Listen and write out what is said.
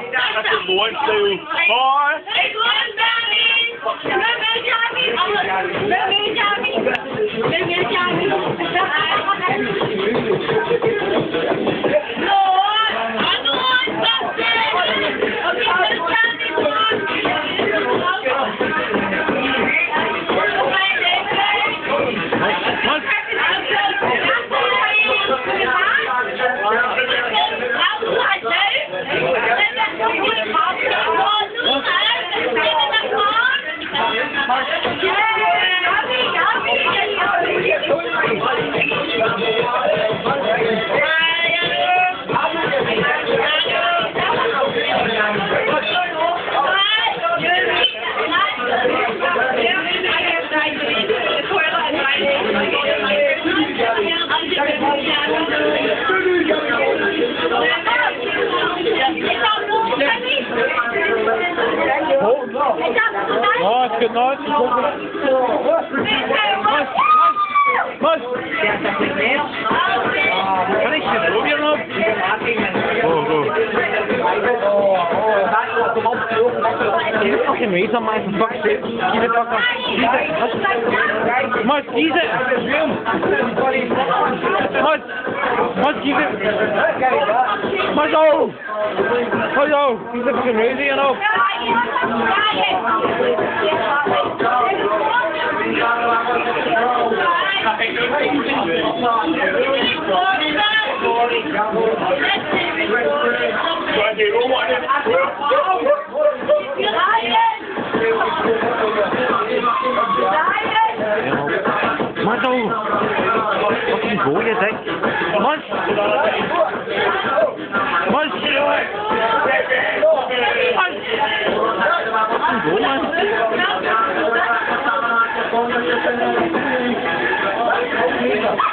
That's a one, two, four. Oh, it's good night. Mas, kan ik je doen, jongen? Oh, oh. You fucking on my for fuck's sake. Keep it fucking. Mas, diese. Mas, mas, diese. Mas, oh. Mas, oh. Diese fucking crazy, you know. Mas, oh. Fucking go, you think? Mas. Mas. Mas. Fucking go, man.